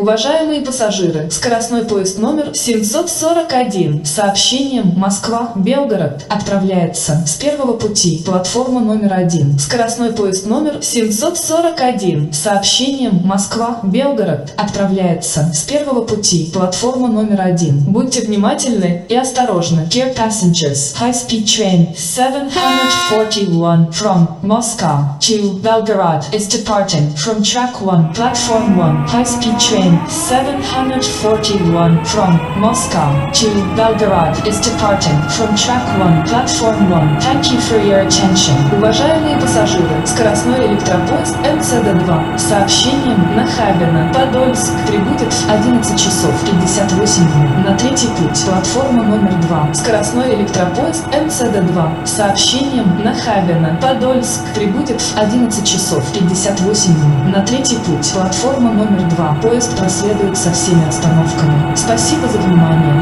Уважаемые пассажиры, скоростной поезд номер 741 с сообщением Москва-Белгород отправляется с первого пути, платформа номер один. Скоростной поезд номер 741 с сообщением Москва-Белгород отправляется с первого пути, платформа номер один. Будьте внимательны и осторожны. Dear passengers, high-speed train 741 from Moscow to Belgorod is departing from track 1, platform 1, high-speed train 741 from Moscow to Belgorod is departing from track 1, platform 1. Thank you for your attention. Уважаемые пассажиры, скоростной электропоезд МЦД-2 с сообщением Нахабино, Подольск прибудет в 11 часов 58 минут на третий путь, платформа номер 2. Скоростной электропоезд МЦД-2 с сообщением Нахабино, Подольск прибудет в 11 часов 58 минут на третий путь, платформа номер 2. Поезд проследует со всеми остановками. Спасибо за внимание.